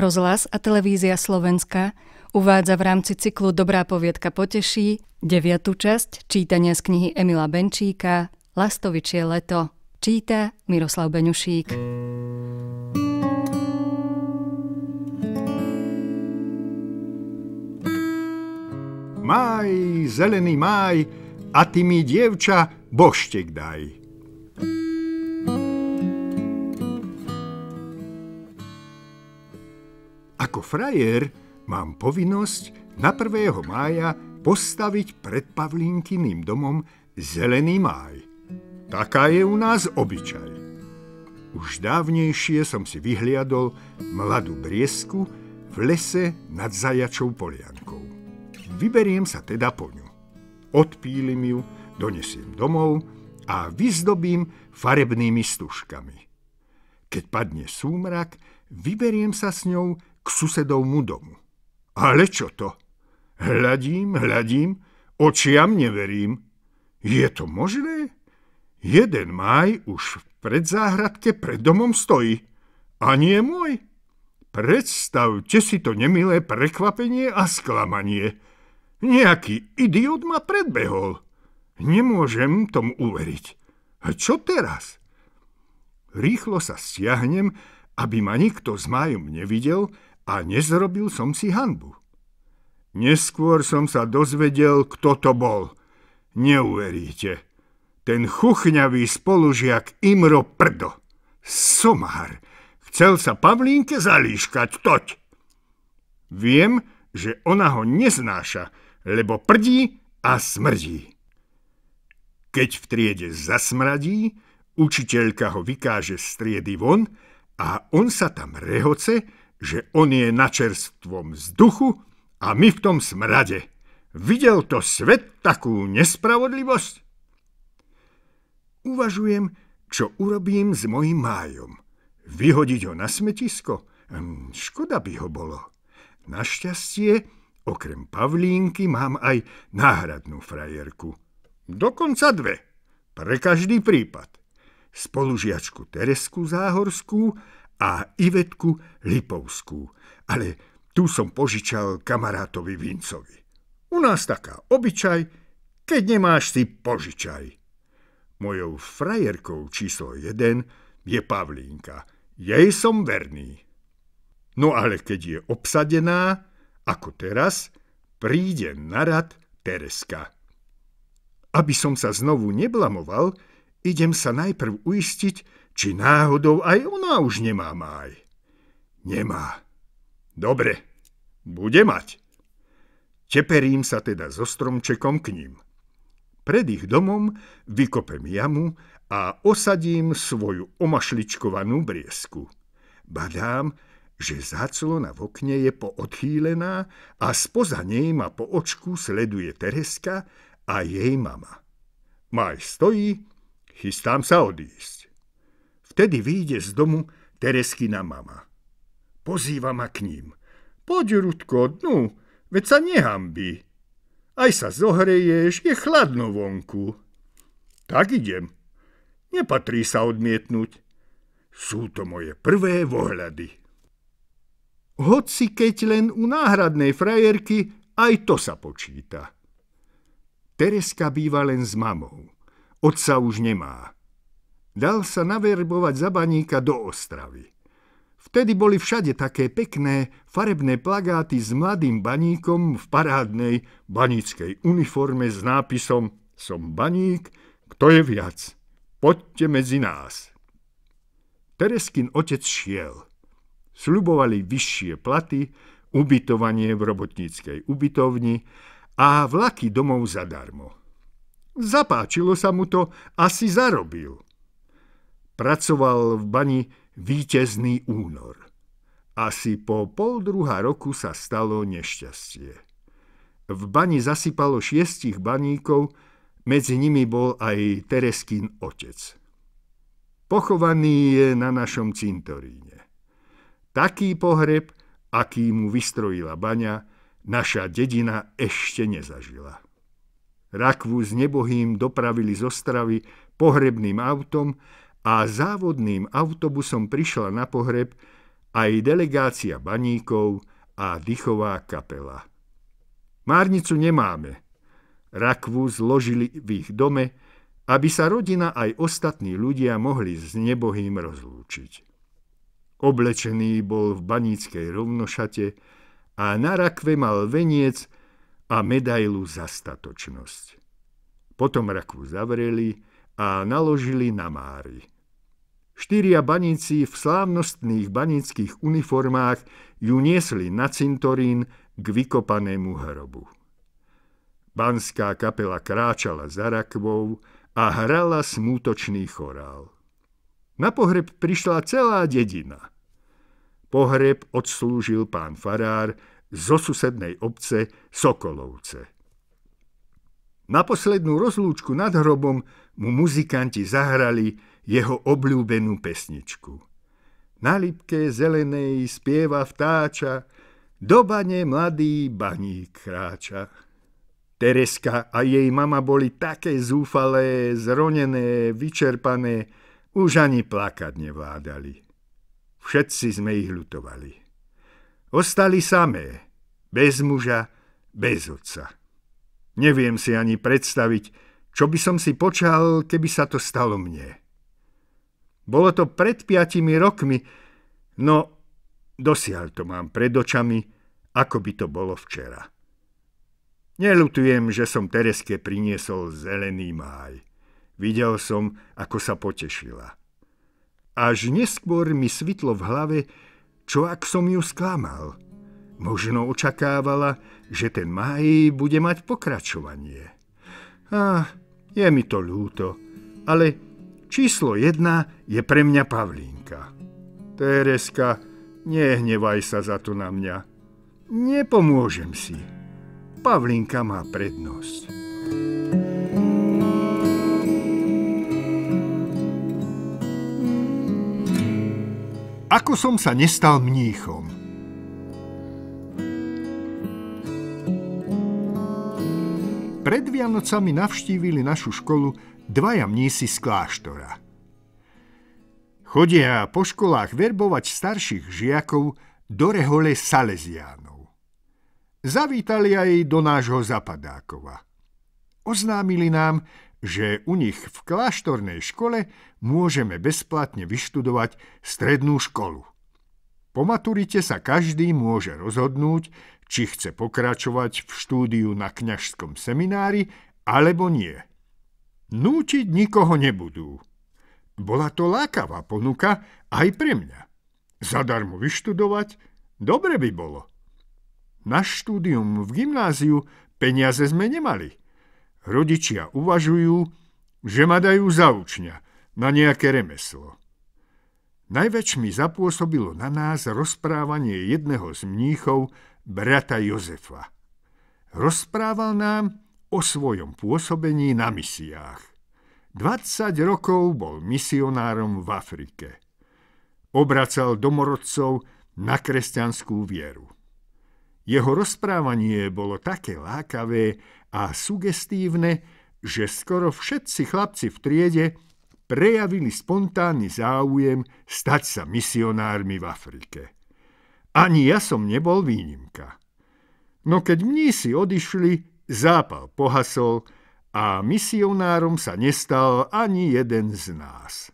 Rozhlas a televízia Slovenska uvádza v rámci cyklu Dobrá poviedka poteší deviatú časť čítania z knihy Emila Benčíka Lastovičie leto. Číta Miroslav Beňušík. Maj, zelený maj, a ty mi, dievča, boštek daj. Ako frajer mám povinnosť na 1. mája postaviť pred Pavlínkyným domom zelený máj. Taká je u nás obyčaj. Už dávnejšie som si vyhliadol mladú briesku v lese nad zajačou poliankou. Vyberiem sa teda po ňu. Odpílim ju, donesiem domov a vyzdobím farebnými stužkami. Keď padne súmrak, vyberiem sa s ňou k susedovmu domu. Ale čo to? Hľadím, hľadím, očiam neverím. Je to možné? Jeden máj už v predzáhradke pred domom stojí. A nie môj. Predstavte si to nemilé prekvapenie a sklamanie. Nejaký idiot ma predbehol. Nemôžem tomu uveriť. A čo teraz? Rýchlo sa stiahnem, aby ma nikto s májom nevidel a nezrobil som si hanbu. Neskôr som sa dozvedel, kto to bol. Neuveríte. Ten chuchňavý spolužiak Imro Prdo. Somár. Chcel sa Pavlínke zalíškať, toť. Viem, že ona ho neznáša, lebo prdí a smrdí. Keď v triede zasmradí, učiteľka ho vykáže z triedy von a on sa tam rehoce, že on je na čerstvom vzduchu a my v tom smrade. Videl to svet takú nespravodlivosť? Uvažujem, čo urobím s mojím májom. Vyhodiť ho na smetisko? Hm, škoda by ho bolo. Našťastie, okrem Pavlínky, mám aj náhradnú frajerku. Dokonca dve. Pre každý prípad. Spolužiačku Teresku Záhorskú a Ivetku Lipovskú. Ale tu som požičal kamarátovi Vincovi. U nás taká obyčaj, keď nemáš si požičaj. Mojou frajerkou číslo jeden je Pavlínka. Jej som verný. No ale keď je obsadená, ako teraz, príde na rad Tereska. Aby som sa znovu neblamoval, idem sa najprv uistiť, či náhodou aj ona už nemá máj. Nemá. Dobre, bude mať. Teperím sa teda so stromčekom k ním. Pred ich domom vykopem jamu a osadím svoju omašličkovanú briesku. Badám, že záclona v okne je poodchýlená a spoza nej ma po očku sleduje Tereska a jej mama. Maj stojí, chystám sa odísť. Vtedy vyjde z domu Tereskina mama. Pozýva ma k ním. Poď, Rudko, dnu, veď sa nehambí. Aj sa zohreješ, je chladno vonku. Tak idem. Nepatrí sa odmietnúť. Sú to moje prvé vohľady. Hoci keď len u náhradnej frajerky, aj to sa počíta. Tereska býva len s mamou. Otca už nemá dal sa naverbovať za baníka do Ostravy. Vtedy boli všade také pekné, farebné plagáty s mladým baníkom v parádnej baníckej uniforme s nápisom Som baník, kto je viac? Poďte medzi nás. Tereskin otec šiel. Sľubovali vyššie platy, ubytovanie v robotníckej ubytovni a vlaky domov zadarmo. Zapáčilo sa mu to, asi zarobil – Pracoval v bani víťazný únor. Asi po pol druhá roku sa stalo nešťastie. V bani zasypalo šiestich baníkov, medzi nimi bol aj Tereskín otec. Pochovaný je na našom cintoríne. Taký pohreb, aký mu vystrojila baňa, naša dedina ešte nezažila. Rakvu s nebohým dopravili z Ostravy pohrebným autom a závodným autobusom prišla na pohreb aj delegácia baníkov a dychová kapela. Márnicu nemáme. Rakvu zložili v ich dome, aby sa rodina aj ostatní ľudia mohli s nebohým rozlúčiť. Oblečený bol v baníckej rovnošate a na rakve mal veniec a medailu za statočnosť. Potom rakvu zavreli a naložili na mári. Štyria baníci v slávnostných baníckých uniformách ju niesli na cintorín k vykopanému hrobu. Banská kapela kráčala za rakvou a hrala smútočný chorál. Na pohreb prišla celá dedina. Pohreb odslúžil pán farár zo susednej obce Sokolovce. Na poslednú rozlúčku nad hrobom mu muzikanti zahrali jeho obľúbenú pesničku. Na lipke zelenej spieva vtáča, do bane mladý baník kráča. Tereska a jej mama boli také zúfalé, zronené, vyčerpané, už ani plakať nevládali. Všetci sme ich ľutovali. Ostali samé, bez muža, bez otca. Neviem si ani predstaviť, čo by som si počal, keby sa to stalo mne. Bolo to pred piatimi rokmi, no dosiaľ to mám pred očami, ako by to bolo včera. Nelutujem, že som Tereske priniesol zelený máj. Videl som, ako sa potešila. Až neskôr mi svitlo v hlave, čo ak som ju sklamal. Možno očakávala, že ten máj bude mať pokračovanie. A je mi to ľúto, ale číslo jedna je pre mňa Pavlínka. Tereska, nehnevaj sa za to na mňa. Nepomôžem si. Pavlinka má prednosť. Ako som sa nestal mníchom? Pred Vianocami navštívili našu školu dvaja mnísi z kláštora. Chodia po školách verbovať starších žiakov do rehole Salesiánov. Zavítali aj do nášho Zapadákova. Oznámili nám, že u nich v kláštornej škole môžeme bezplatne vyštudovať strednú školu. Po maturite sa každý môže rozhodnúť, či chce pokračovať v štúdiu na kňažskom seminári, alebo nie. Núčiť nikoho nebudú. Bola to lákavá ponuka aj pre mňa. Zadarmo vyštudovať? Dobre by bolo. Na štúdium v gymnáziu peniaze sme nemali. Rodičia uvažujú, že ma dajú za učňa na nejaké remeslo. Najväč mi zapôsobilo na nás rozprávanie jedného z mníchov, brata Jozefa. Rozprával nám o svojom pôsobení na misiách. 20 rokov bol misionárom v Afrike. Obracal domorodcov na kresťanskú vieru. Jeho rozprávanie bolo také lákavé a sugestívne, že skoro všetci chlapci v triede prejavili spontánny záujem stať sa misionármi v Afrike. Ani ja som nebol výnimka. No keď mnísi odišli, zápal pohasol a misionárom sa nestal ani jeden z nás.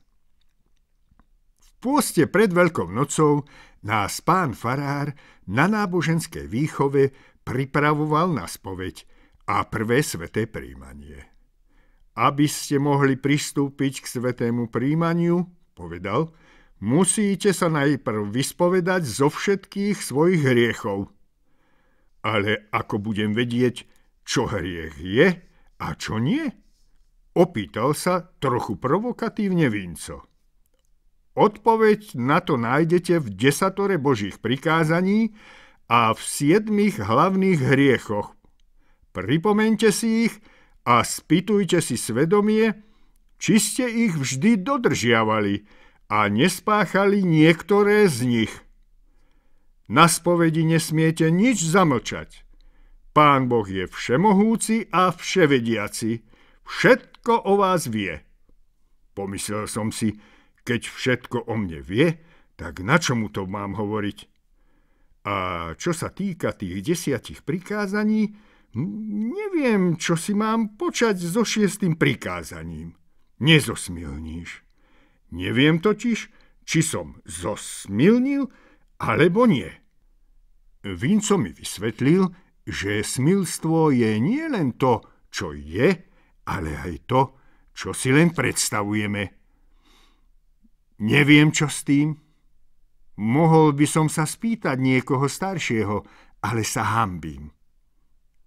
V pôste pred Veľkou nocou nás pán farár na náboženskej výchove pripravoval na spoveď a prvé sveté príjmanie. Aby ste mohli pristúpiť k svetému príjmaniu, povedal, musíte sa najprv vyspovedať zo všetkých svojich hriechov. Ale ako budem vedieť, čo hriech je a čo nie? Opýtal sa trochu provokatívne Vinco. Odpoveď na to nájdete v desatore Božích prikázaní a v siedmých hlavných hriechoch. Pripomente si ich a spýtujte si svedomie, či ste ich vždy dodržiavali a nespáchali niektoré z nich. Na spovedi nesmiete nič zamlčať. Pán Boh je všemohúci a vševediaci. Všetko o vás vie. Pomyslel som si, keď všetko o mne vie, tak na čo to mám hovoriť? A čo sa týka tých desiatich prikázaní, neviem, čo si mám počať so šiestým prikázaním. Nezosmilníš. Neviem totiž, či som zosmilnil, alebo nie. Vinco mi vysvetlil, že smilstvo je nie len to, čo je, ale aj to, čo si len predstavujeme. Neviem, čo s tým. Mohol by som sa spýtať niekoho staršieho, ale sa hambím.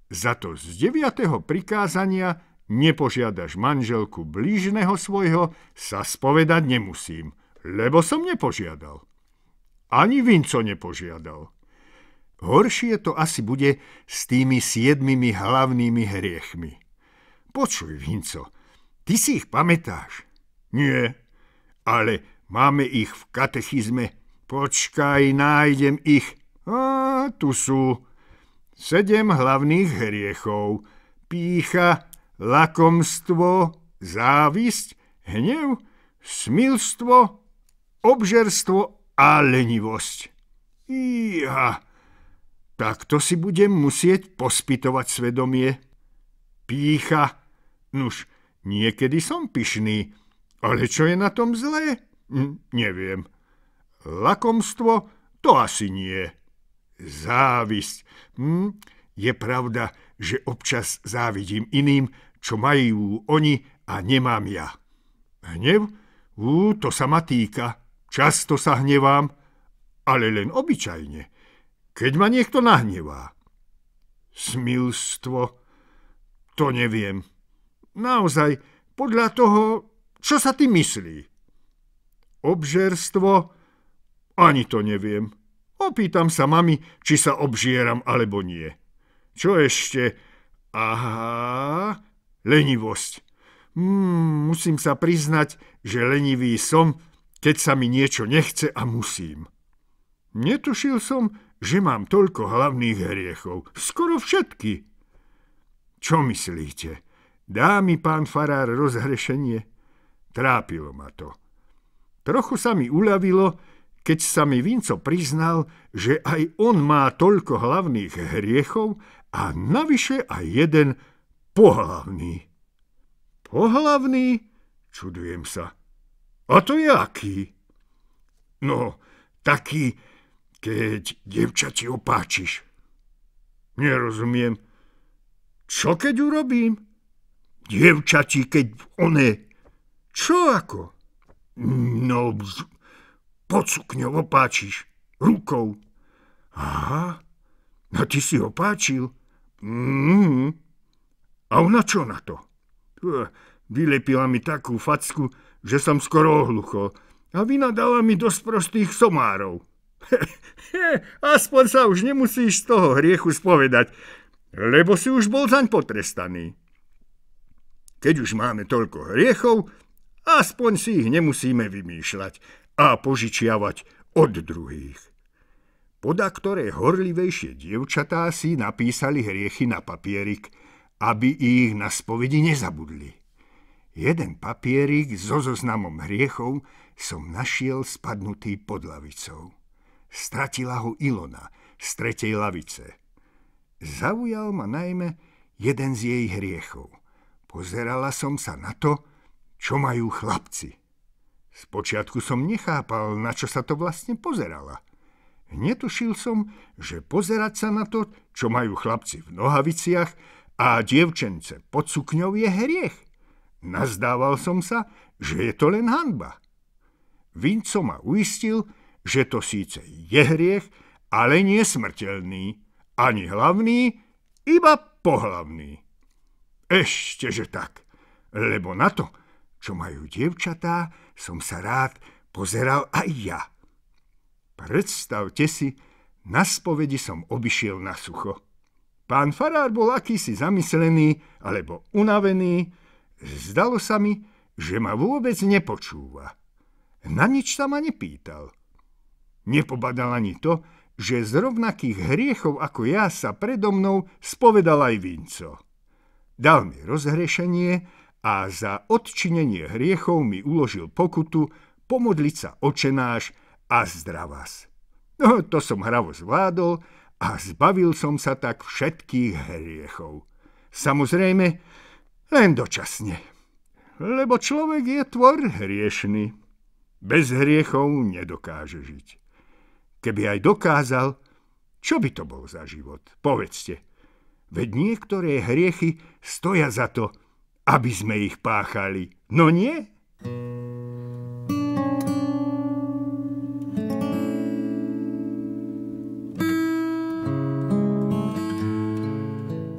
Za to z deviatého prikázania nepožiadaš manželku blížneho svojho, sa spovedať nemusím, lebo som nepožiadal. Ani Vinco nepožiadal. Horšie to asi bude s tými siedmimi hlavnými hriechmi. Počuj, Vinco, ty si ich pamätáš? Nie, ale máme ich v katechizme. Počkaj, nájdem ich. A, tu sú. Sedem hlavných hriechov. Pícha, lakomstvo, závisť, hnev, smilstvo, obžerstvo a lenivosť. Iha, tak to si budem musieť pospitovať svedomie. Pícha, nuž, niekedy som pyšný, ale čo je na tom zlé? Hm, neviem. Lakomstvo? To asi nie. Závisť. Hm, je pravda, že občas závidím iným, čo majú oni a nemám ja. Hnev? Ú, to sa ma týka. Často sa hnevám, ale len obyčajne, keď ma niekto nahnevá. Smilstvo? To neviem. Naozaj, podľa toho, čo sa ty myslí. Obžerstvo? Ani to neviem. Opýtam sa mami, či sa obžieram alebo nie. Čo ešte? Aha, lenivosť. Hmm, musím sa priznať, že lenivý som, keď sa mi niečo nechce a musím. Netušil som, že mám toľko hlavných hriechov. Skoro všetky. Čo myslíte? Dá mi pán farár rozhrešenie? Trápilo ma to. Trochu sa mi uľavilo, keď sa mi Vinco priznal, že aj on má toľko hlavných hriechov a navyše aj jeden pohlavný. Pohlavný? Čudujem sa. A to je aký? No, taký, keď devčati opáčiš. Nerozumiem. Čo keď urobím? Dievčati, keď one... Čo ako? No, pod opáčiš. Rukou. Aha, no ty si opáčil. Mm. A ona čo na to? Vylepila mi takú facku, že som skoro ohluchol a vynadala mi dosť prostých somárov. Aspoň sa už nemusíš z toho hriechu spovedať, lebo si už bol zaň potrestaný. Keď už máme toľko hriechov, aspoň si ich nemusíme vymýšľať a požičiavať od druhých. Poda ktoré horlivejšie dievčatá si napísali hriechy na papierik, aby ich na spovedi nezabudli. Jeden papierik so zoznamom hriechov som našiel spadnutý pod lavicou. Stratila ho Ilona z tretej lavice. Zaujal ma najmä jeden z jej hriechov. Pozerala som sa na to, čo majú chlapci. Spočiatku som nechápal, na čo sa to vlastne pozerala. Netušil som, že pozerať sa na to, čo majú chlapci v nohaviciach a dievčence pod sukňou je hriech. Nazdával som sa, že je to len hanba. Vinco ma uistil, že to síce je hriech, ale nie smrteľný, ani hlavný, iba pohlavný. Ešte, že tak, lebo na to, čo majú dievčatá, som sa rád pozeral aj ja. Predstavte si, na spovedi som obišiel na sucho. Pán farár bol akýsi zamyslený alebo unavený, Zdalo sa mi, že ma vôbec nepočúva. Na nič sa ma nepýtal. Nepobadal ani to, že z rovnakých hriechov ako ja sa predo mnou spovedal aj Vinco. Dal mi rozhrešenie a za odčinenie hriechov mi uložil pokutu pomodliť sa očenáš a zdravás. No, to som hravo zvládol a zbavil som sa tak všetkých hriechov. Samozrejme, len dočasne. Lebo človek je tvor hriešný. Bez hriechov nedokáže žiť. Keby aj dokázal, čo by to bol za život? Povedzte. Veď niektoré hriechy stoja za to, aby sme ich páchali. No nie?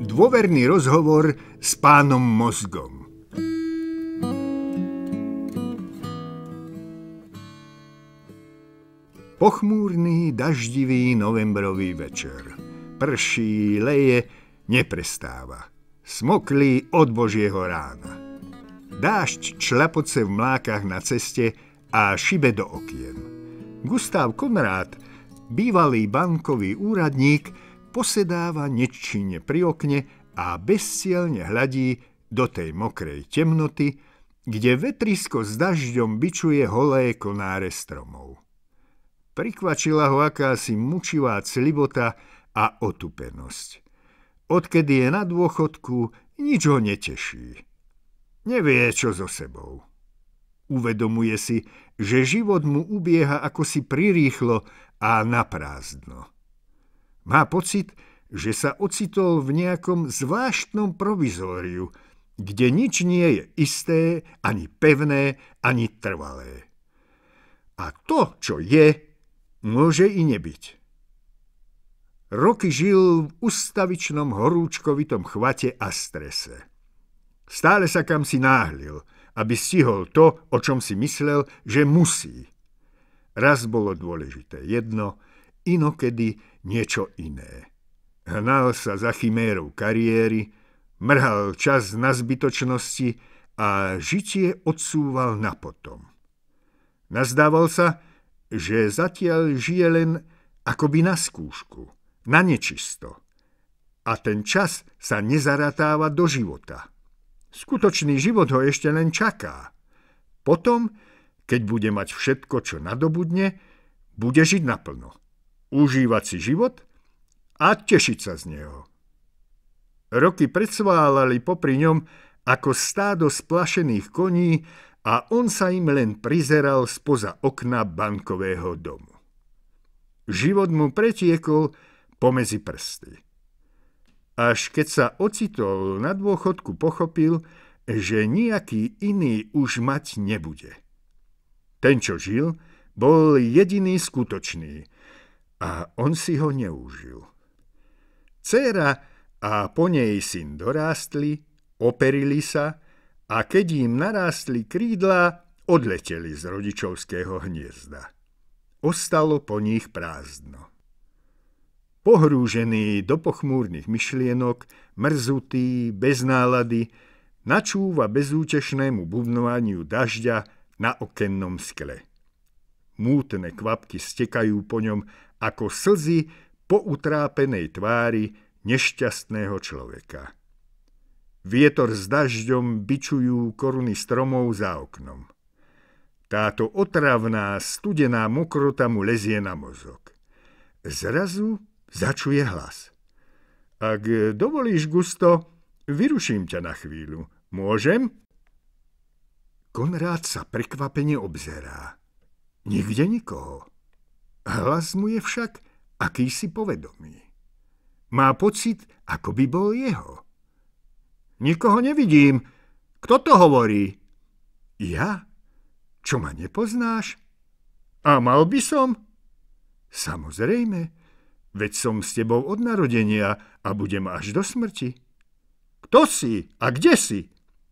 Dôverný rozhovor s pánom mozgom. Pochmúrny, daždivý novembrový večer. Prší, leje, neprestáva. Smoklý od Božieho rána. Dážď člapoce v mlákach na ceste a šibe do okien. Gustav Konrád, bývalý bankový úradník, posedáva nečinne pri okne a bezcielne hľadí do tej mokrej temnoty, kde vetrisko s dažďom bičuje holé konáre stromov. Prikvačila ho akási mučivá clibota a otupenosť. Odkedy je na dôchodku, nič ho neteší. Nevie, čo so sebou. Uvedomuje si, že život mu ubieha ako si prirýchlo a naprázdno. Má pocit, že sa ocitol v nejakom zvláštnom provizóriu, kde nič nie je isté, ani pevné, ani trvalé. A to, čo je, môže i nebyť. Roky žil v ustavičnom horúčkovitom chvate a strese. Stále sa kam si náhlil, aby stihol to, o čom si myslel, že musí. Raz bolo dôležité jedno, inokedy niečo iné. Hnal sa za chimérou kariéry, mrhal čas na zbytočnosti a žitie odsúval na potom. Nazdával sa, že zatiaľ žije len akoby na skúšku, na nečisto. A ten čas sa nezaratáva do života. Skutočný život ho ešte len čaká. Potom, keď bude mať všetko, čo nadobudne, bude žiť naplno. Užívať si život a tešiť sa z neho. Roky predsválali popri ňom ako stádo splašených koní a on sa im len prizeral spoza okna bankového domu. Život mu pretiekol pomezi prsty. Až keď sa ocitol na dôchodku, pochopil, že nejaký iný už mať nebude. Ten, čo žil, bol jediný skutočný a on si ho neužil. Céra a po nej syn dorástli, operili sa a keď im narástli krídla, odleteli z rodičovského hniezda. Ostalo po nich prázdno. Pohrúžený do pochmúrnych myšlienok, mrzutý, bez nálady, načúva bezútešnému bubnovaniu dažďa na okennom skle. Mútne kvapky stekajú po ňom ako slzy po utrápenej tvári nešťastného človeka. Vietor s dažďom bičujú koruny stromov za oknom. Táto otravná, studená mokrota mu lezie na mozog. Zrazu začuje hlas. Ak dovolíš, Gusto, vyruším ťa na chvíľu. Môžem? Konrád sa prekvapene obzerá. Nikde nikoho. Hlas mu je však akýsi povedomý. Má pocit, ako by bol jeho. Nikoho nevidím. Kto to hovorí? Ja? Čo ma nepoznáš? A mal by som? Samozrejme, veď som s tebou od narodenia a budem až do smrti. Kto si a kde si?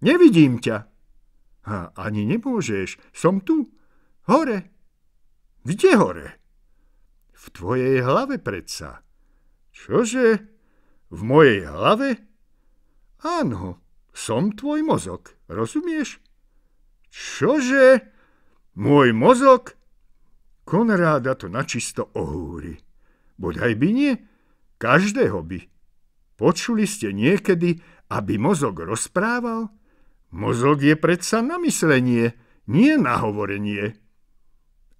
Nevidím ťa. A ani nemôžeš, som tu, hore. Kde hore? V tvojej hlave predsa. Čože? V mojej hlave? Áno, som tvoj mozog, rozumieš? Čože? Môj mozog? Konráda to načisto ohúri. Bodaj by nie, každého by. Počuli ste niekedy, aby mozog rozprával? Mozog je predsa na myslenie, nie na hovorenie.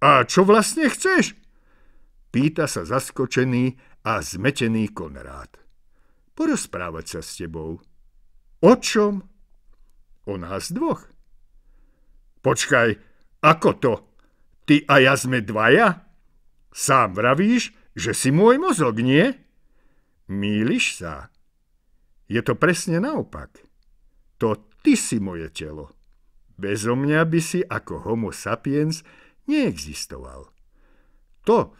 A čo vlastne chceš? Pýta sa zaskočený a zmetený Konrád. Porozprávať sa s tebou. O čom? O nás dvoch. Počkaj, ako to? Ty a ja sme dvaja? Sám vravíš, že si môj mozog, nie? Míliš sa. Je to presne naopak. To ty si moje telo. Bezo mňa by si ako homo sapiens neexistoval. To,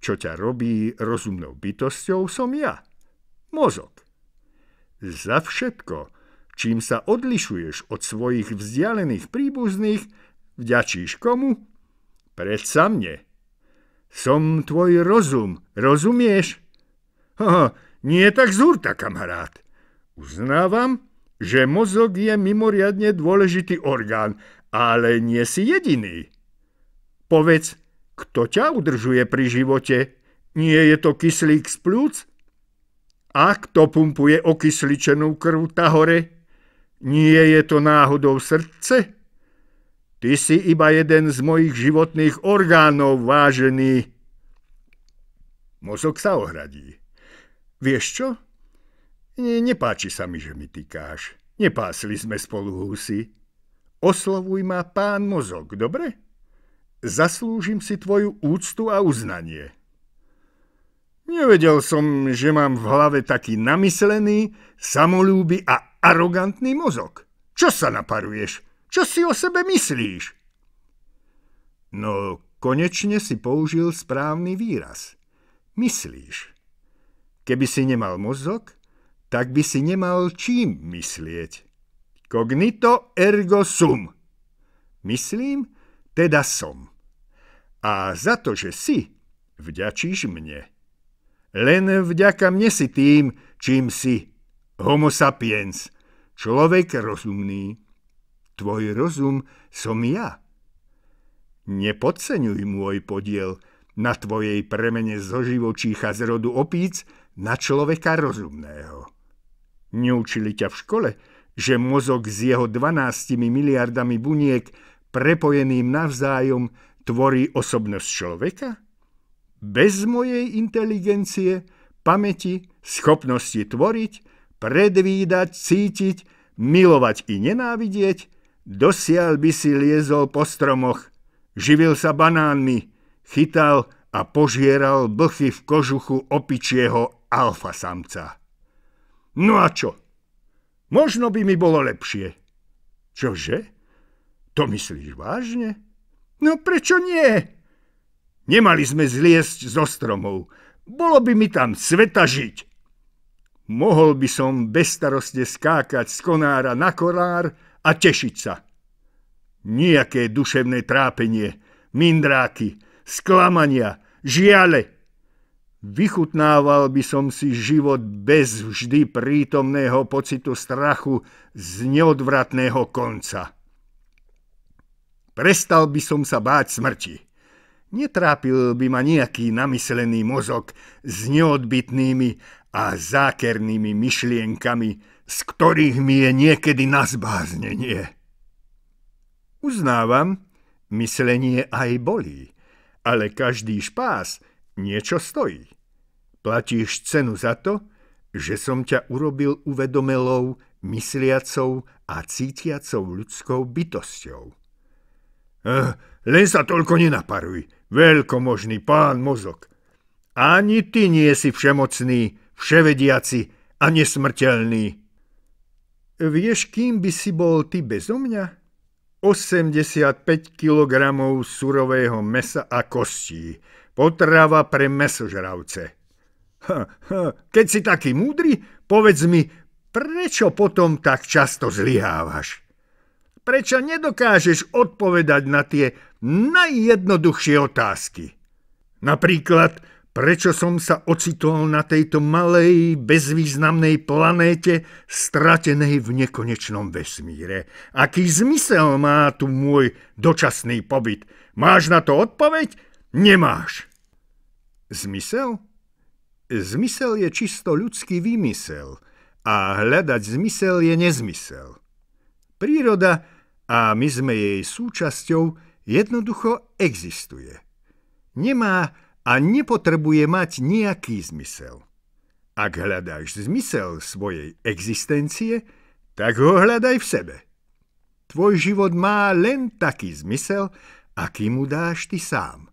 čo ťa robí rozumnou bytosťou, som ja. Mozog. Za všetko, čím sa odlišuješ od svojich vzdialených príbuzných, vďačíš komu? Predsa mne. Som tvoj rozum, rozumieš? Ha, nie tak zúrta, kamarát. Uznávam, že mozog je mimoriadne dôležitý orgán, ale nie si jediný. Povedz, kto ťa udržuje pri živote? Nie je to kyslík z plúc? A kto pumpuje okysličenú krv tahore? Nie je to náhodou srdce? Ty si iba jeden z mojich životných orgánov, vážený. Mozog sa ohradí. Vieš čo? Ne, nepáči sa mi, že mi týkáš. Nepásli sme spolu husy. Oslovuj ma pán mozog, dobre? Zaslúžim si tvoju úctu a uznanie. Nevedel som, že mám v hlave taký namyslený, samolúby a arogantný mozog. Čo sa naparuješ? Čo si o sebe myslíš? No, konečne si použil správny výraz. Myslíš. Keby si nemal mozog, tak by si nemal čím myslieť. Cognito ergo sum. Myslím, teda som. A za to, že si, vďačíš mne. Len vďaka mne si tým, čím si. Homo sapiens, človek rozumný. Tvoj rozum som ja. Nepodceňuj môj podiel na tvojej premene zo živočícha z rodu opíc na človeka rozumného. Neučili ťa v škole, že mozog s jeho 12 miliardami buniek prepojeným navzájom tvorí osobnosť človeka? Bez mojej inteligencie, pamäti, schopnosti tvoriť, predvídať, cítiť, milovať i nenávidieť, Dosiaľ by si liezol po stromoch, živil sa banánmi, chytal a požieral blchy v kožuchu opičieho alfa samca. No a čo? Možno by mi bolo lepšie. Čože? To myslíš vážne? No prečo nie? Nemali sme zliesť zo stromov. Bolo by mi tam sveta žiť. Mohol by som bezstarostne skákať z konára na korár a tešiť sa. Nijaké duševné trápenie, mindráky, sklamania, žiale. Vychutnával by som si život bez vždy prítomného pocitu strachu z neodvratného konca. Prestal by som sa báť smrti. Netrápil by ma nejaký namyslený mozog s neodbitnými a zákernými myšlienkami, z ktorých mi je niekedy na zbáznenie. Uznávam, myslenie aj bolí, ale každý špás niečo stojí. Platíš cenu za to, že som ťa urobil uvedomelou, mysliacou a cítiacou ľudskou bytosťou. Eh, len sa toľko nenaparuj, veľkomožný pán mozog. Ani ty nie si všemocný, vševediaci a nesmrteľný. Vieš, kým by si bol ty bezo mňa? 85 kg surového mesa a kostí. Potrava pre mesožravce. Ha, ha, keď si taký múdry, povedz mi, prečo potom tak často zlyhávaš? Prečo nedokážeš odpovedať na tie najjednoduchšie otázky? Napríklad, Prečo som sa ocitol na tejto malej, bezvýznamnej planéte, stratenej v nekonečnom vesmíre? Aký zmysel má tu môj dočasný pobyt? Máš na to odpoveď? Nemáš. Zmysel? Zmysel je čisto ľudský výmysel a hľadať zmysel je nezmysel. Príroda, a my sme jej súčasťou, jednoducho existuje. Nemá a nepotrebuje mať nejaký zmysel. Ak hľadáš zmysel svojej existencie, tak ho hľadaj v sebe. Tvoj život má len taký zmysel, aký mu dáš ty sám.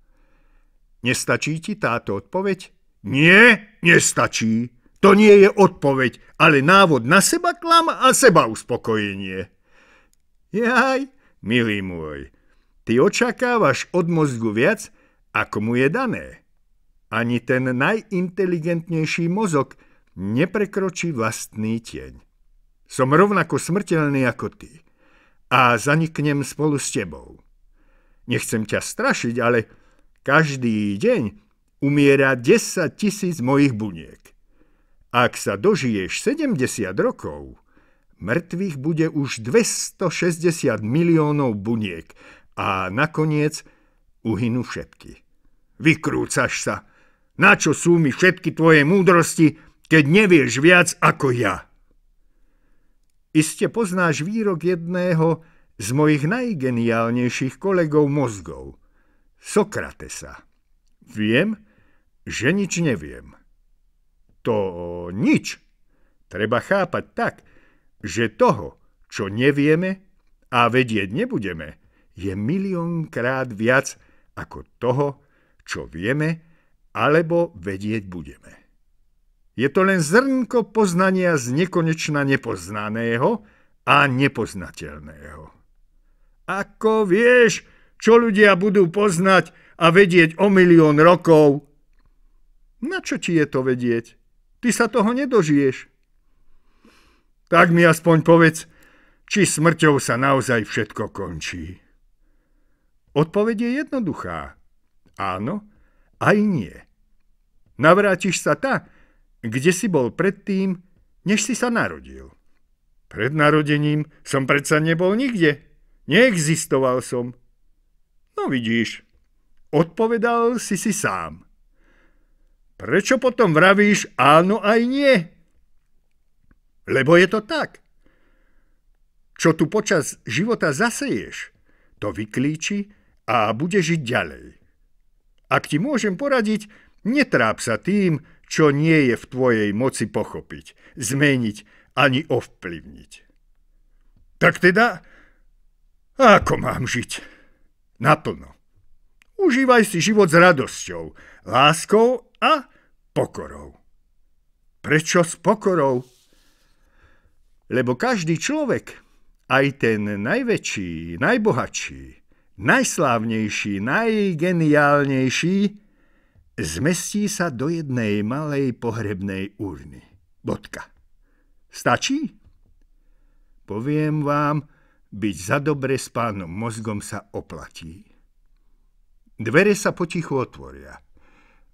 Nestačí ti táto odpoveď? Nie, nestačí. To nie je odpoveď, ale návod na seba klam a seba uspokojenie. Jaj, milý môj, ty očakávaš od mozgu viac, ako mu je dané. Ani ten najinteligentnejší mozog neprekročí vlastný tieň. Som rovnako smrteľný ako ty a zaniknem spolu s tebou. Nechcem ťa strašiť, ale každý deň umiera 10 tisíc mojich buniek. Ak sa dožiješ 70 rokov, mŕtvych bude už 260 miliónov buniek a nakoniec uhynú všetky. Vykrúcaš sa. Na čo sú mi všetky tvoje múdrosti, keď nevieš viac ako ja? Iste poznáš výrok jedného z mojich najgeniálnejších kolegov mozgov, Sokratesa. Viem, že nič neviem. To nič treba chápať tak, že toho, čo nevieme a vedieť nebudeme, je miliónkrát viac ako toho, čo vieme alebo vedieť budeme. Je to len zrnko poznania z nekonečna nepoznaného a nepoznateľného. Ako vieš, čo ľudia budú poznať a vedieť o milión rokov? Na čo ti je to vedieť? Ty sa toho nedožiješ. Tak mi aspoň povedz, či smrťou sa naozaj všetko končí. Odpoveď je jednoduchá. Áno, aj nie. Navrátiš sa tak, kde si bol predtým, než si sa narodil. Pred narodením som predsa nebol nikde. Neexistoval som. No vidíš, odpovedal si si sám. Prečo potom vravíš áno aj nie? Lebo je to tak. Čo tu počas života zaseješ, to vyklíči a bude žiť ďalej. Ak ti môžem poradiť, netráp sa tým, čo nie je v tvojej moci pochopiť, zmeniť ani ovplyvniť. Tak teda, ako mám žiť? Naplno. Užívaj si život s radosťou, láskou a pokorou. Prečo s pokorou? Lebo každý človek, aj ten najväčší, najbohatší, najslávnejší, najgeniálnejší, zmestí sa do jednej malej pohrebnej urny. Bodka. Stačí? Poviem vám, byť za dobre s pánom mozgom sa oplatí. Dvere sa potichu otvoria.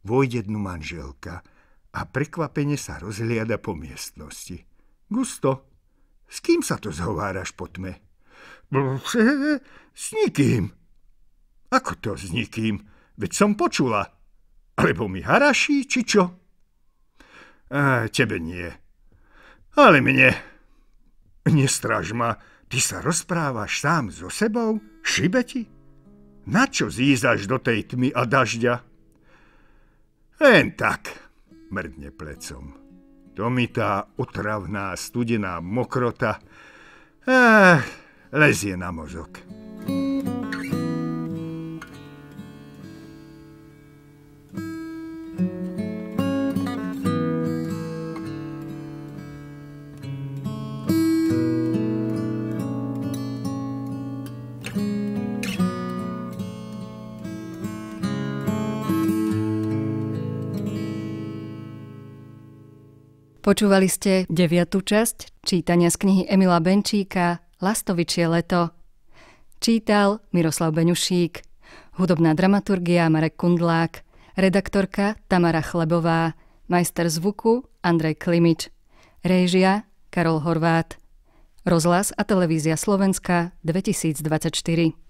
Vojde dnu manželka a prekvapene sa rozhliada po miestnosti. Gusto, s kým sa to zhováraš po tme? S nikým. Ako to s nikým? Veď som počula. Alebo mi haraší, či čo? A, tebe nie. Ale mne. Nestraž ma, ty sa rozprávaš sám so sebou? Šibe ti? Na zízaš do tej tmy a dažďa? Len tak, mrdne plecom. To mi tá otravná, studená mokrota eh, lezie na mozog. Počúvali ste deviatú časť čítania z knihy Emila Benčíka Lastovičie leto. Čítal Miroslav Beňušík, hudobná dramaturgia Marek Kundlák, redaktorka Tamara Chlebová, majster zvuku Andrej Klimič, réžia Karol Horvát, rozhlas a televízia Slovenska 2024.